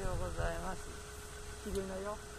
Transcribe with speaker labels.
Speaker 1: ようございます。
Speaker 2: 昼寝よ